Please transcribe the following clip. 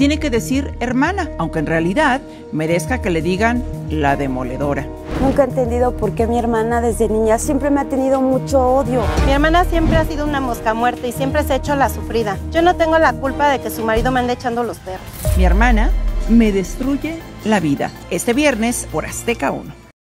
tiene que decir hermana, aunque en realidad merezca que le digan la demoledora. Nunca he entendido por qué mi hermana desde niña siempre me ha tenido mucho odio. Mi hermana siempre ha sido una mosca muerta y siempre se ha hecho la sufrida. Yo no tengo la culpa de que su marido me ande echando los perros. Mi hermana me destruye la vida. Este viernes por Azteca 1.